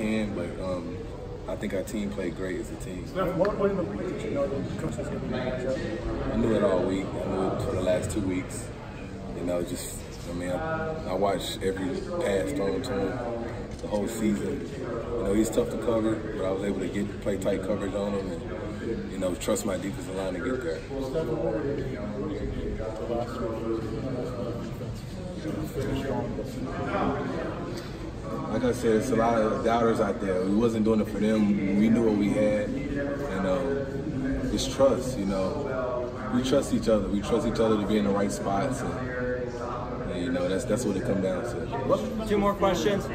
can, but um, I think our team played great as a team. What in the week did you know the coach was going to be? I knew it all week. I knew it for the last two weeks. You know, just I mean, I, I watch every pass thrown to him the whole season. You know, he's tough to cover, but I was able to get play tight coverage on him and you know trust my defensive line to get there. Steph, what were the the last Like I said, it's a lot of doubters out there. We wasn't doing it for them. We knew what we had, and uh, it's trust. You know, we trust each other. We trust each other to be in the right spots, and, and you know that's that's what it comes down to. Two more questions.